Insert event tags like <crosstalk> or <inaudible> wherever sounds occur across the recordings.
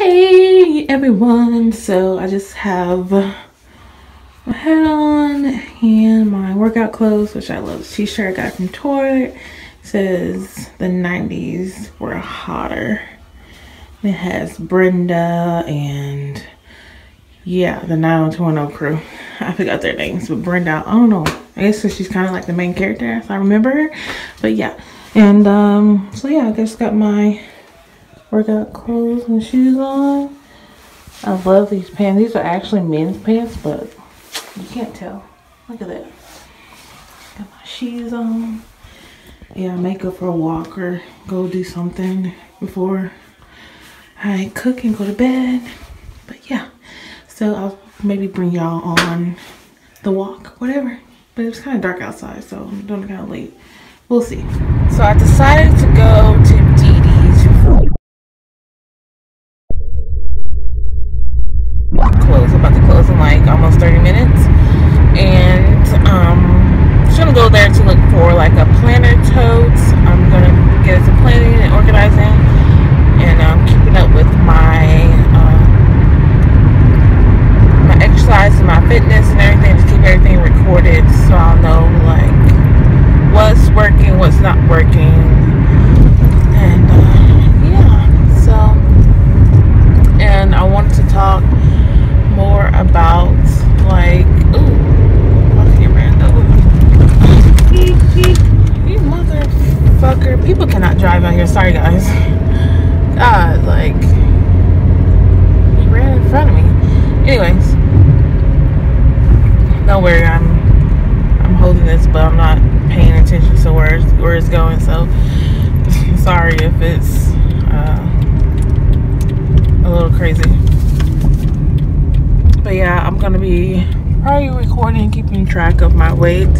Hey everyone, so I just have my hat on and my workout clothes, which I love. This t-shirt I got from Torrid. says the 90s were hotter. It has Brenda and yeah, the 90210 crew. I forgot their names, but Brenda, I don't know. I guess she's kind of like the main character if I remember her. But yeah, and um, so yeah, I just got my workout clothes and shoes on. I love these pants. These are actually men's pants, but you can't tell. Look at that. Got my shoes on. Yeah, makeup for a walk or go do something before I cook and go to bed. But yeah, so I'll maybe bring y'all on the walk, whatever. But it was kind of dark outside, so I'm doing kind of late. We'll see. So I decided to go to close about to close in like almost 30 minutes and um just gonna go there to look for like a planner totes i'm gonna get some planning and organizing and um keeping up with my uh, my exercise and my fitness and everything to keep everything recorded so i'll know like what's working what's not working and uh, yeah so and i wanted to talk more about like ooh okay Randall you motherfucker people cannot drive out here. Sorry guys. God like he ran in front of me. Anyways. Don't worry I'm I'm holding this but I'm not paying attention to where where it's going so <laughs> sorry if it's uh, a little crazy. But yeah i'm gonna be probably recording keeping track of my weight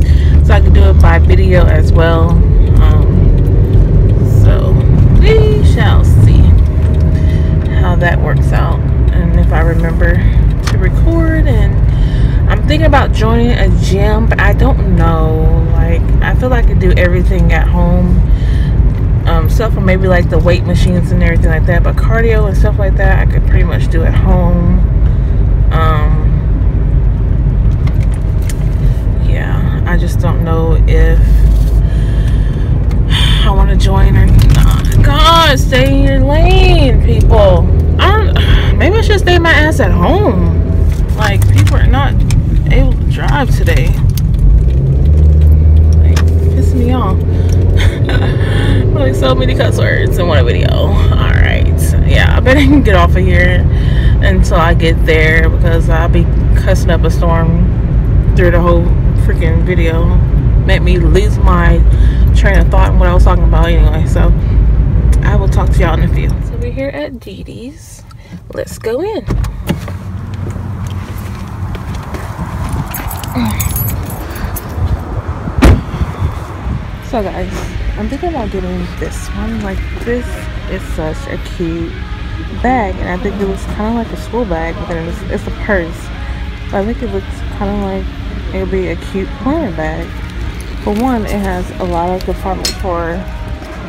so i can do it by video as well. Um, shall see how that works out and if i remember to record and i'm thinking about joining a gym but i don't know like i feel like i could do everything at home um, stuff for maybe like the weight machines and everything like that but cardio and stuff like that i could pretty much do at home um, yeah, I just don't know if I want to join or. God, stay in your lane, people. I don't, <sighs> maybe I should stay my ass at home. Like, people are not able to drive today. Like, piss me off. <laughs> like so many cuss words in one video. Alright. Yeah, I better get off of here until I get there because I'll be cussing up a storm through the whole freaking video. Make me lose my train of thought and what I was talking about anyway. So I will talk to y'all in a few. So we're here at DD's. Let's go in. So guys, I'm thinking about getting this one. Like this is such a cute bag and I think it looks kind of like a school bag but then it's, it's a purse I think it looks kind of like it would be a cute planner bag for one it has a lot of compartments for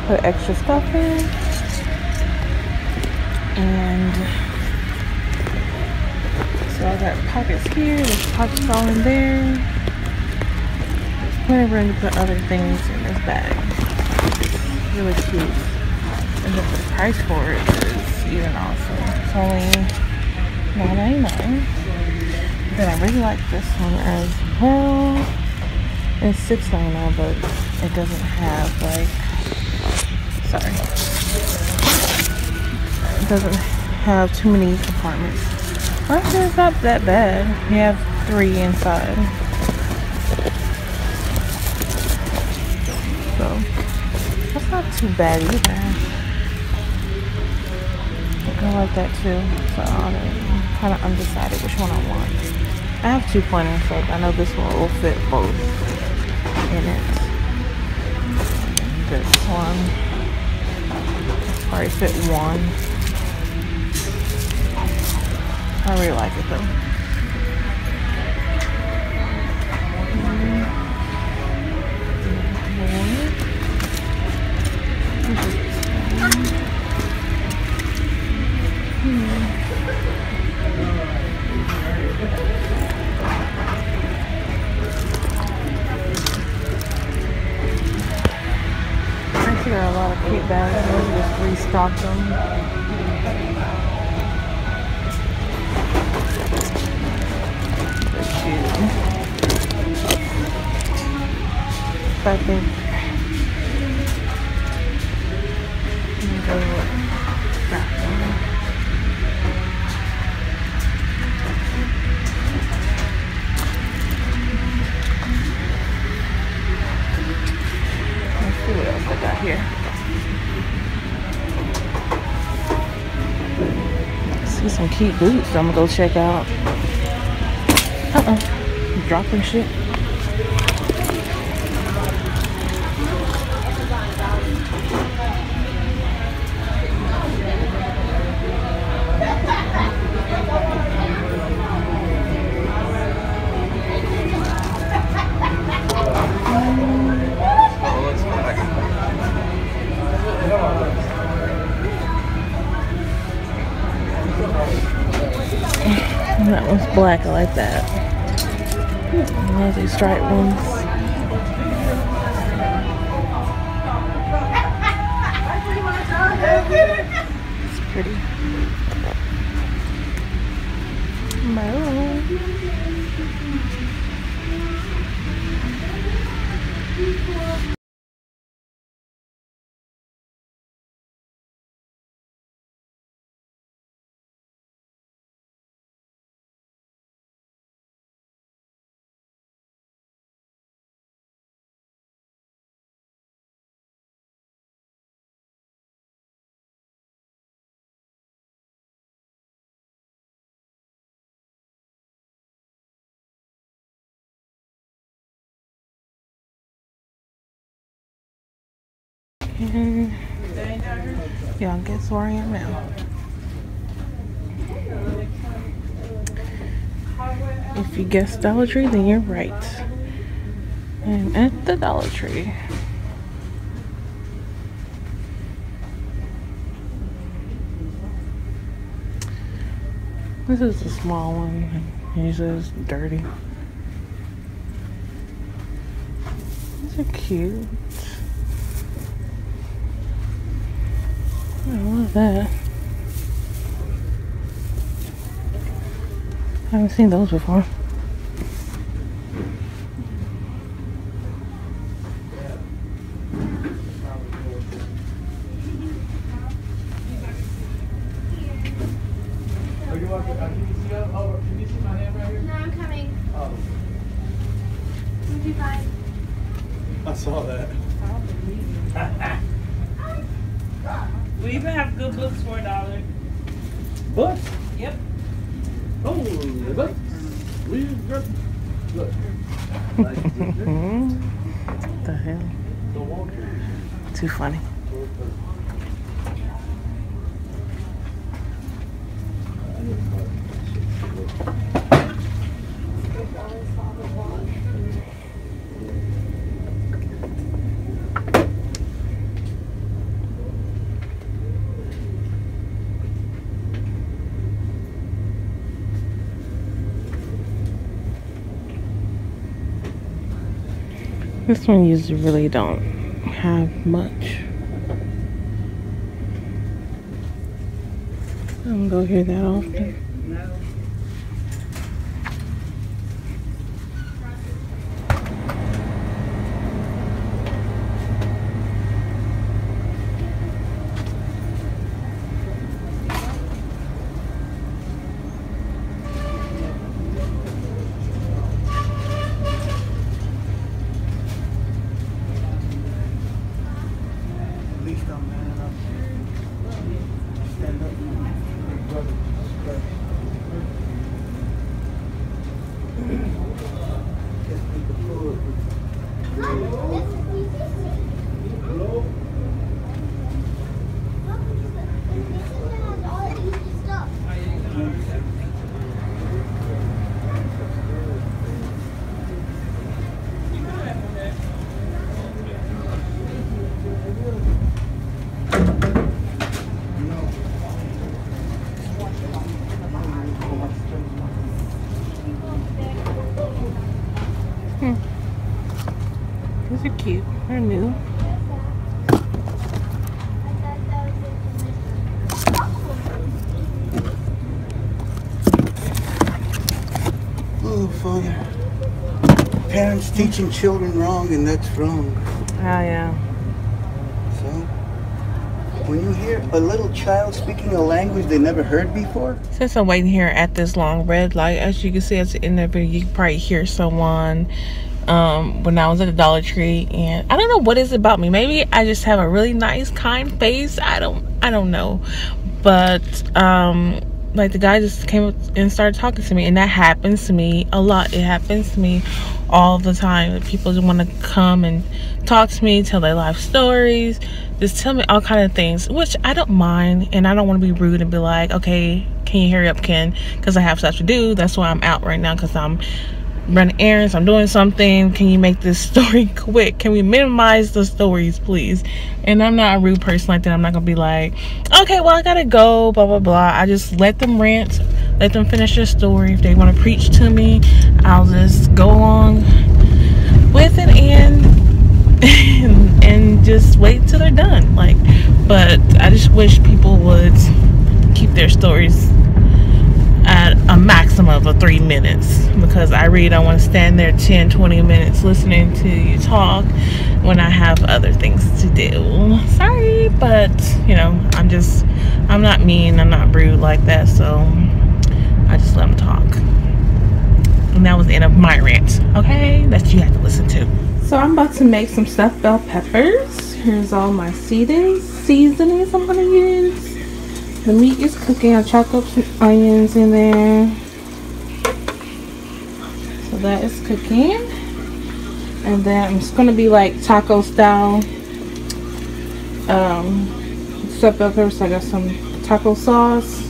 put extra stuff in and so I got pockets here there's pockets all in there there's plenty of room to put other things in this bag it's really cute and the price for it is even awesome. It's only $9.99. Then I really like this one as well. It's $6.99, but it doesn't have like, sorry. It doesn't have too many compartments. Actually, it's not that bad. You have three inside. So, that's not too bad either. I like that too. So I'm kind of undecided which one I want. I have two planners, so I know this one will fit both in it. This one probably fit one. I really like it though. Just them. But I think Some cute boots I'm gonna go check out. Uh-uh. Dropping shit. Black. I like that. Hmm, I love these striped ones. Y'all guess where I am now. If you guessed Dollar Tree, then you're right. I'm at the Dollar Tree. This is a small one. He says dirty. These are cute. Love that. I haven't seen those before. No, I'm coming. Oh. What'd? I saw that. <laughs> We even have good books for a dollar. Books? Yep. Oh, look. We got. Look. <laughs> What the hell? Too funny. This one usually really don't have much. I don't go here that often. Father. Parents teaching children wrong, and that's wrong. Oh yeah. So, when you hear a little child speaking a language they never heard before, Since I'm waiting here at this long red light, as you can see at the end of it, you can probably hear someone um, when I was at the Dollar Tree, and I don't know what is about me. Maybe I just have a really nice, kind face. I don't, I don't know, but um, like the guy just came up and started talking to me, and that happens to me a lot. It happens to me all the time. People just want to come and talk to me, tell their life stories, just tell me all kind of things, which I don't mind, and I don't want to be rude and be like, okay, can you hurry up, Ken? Because I have stuff to do. That's why I'm out right now because I'm running errands. I'm doing something. Can you make this <laughs> story quick? Can we minimize the stories, please? And I'm not a rude person like that. I'm not gonna be like, okay, well I gotta go, blah blah blah. I just let them rant, let them finish their story. If they want to preach to me, I'll just go along with it and and, <laughs> and just wait till they're done. Like, but I just wish people would keep their stories at a maximum of three minutes because I really don't want to stand there 10 20 minutes listening to you talk when I have other things to do. Sorry, but you know, I'm just, I'm not mean, I'm not rude like that, so I just let them talk. And that was the end of my rant, okay? That you have to listen to. So I'm about to make some stuffed bell peppers. Here's all my seasonings, seasonings I'm gonna use. The meat is cooking. I chopped up some onions in there. That is cooking. And then it's gonna be like taco style. Um, stuffed bell peppers. So I got some taco sauce.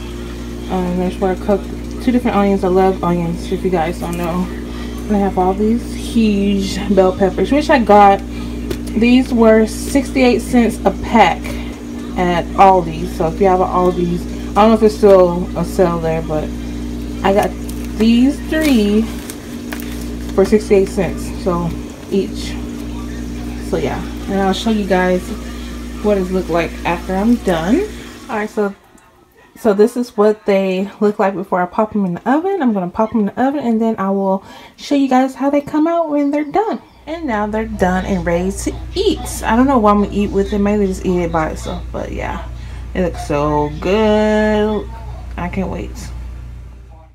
Um, that's where I cooked two different onions. I love onions, if you guys don't know. And I have all these huge bell peppers, which I got. These were 68 cents a pack at Aldi's. So if you have an Aldi's, I don't know if it's still a sale there, but I got these three for 68 cents. So each. So yeah, and I'll show you guys what it look like after I'm done. All right, so so this is what they look like before I pop them in the oven. I'm gonna pop them in the oven and then I will show you guys how they come out when they're done. And now they're done and ready to eat. I don't know what I'm gonna eat with it. Maybe just eat it by itself. But yeah, it looks so good. I can't wait.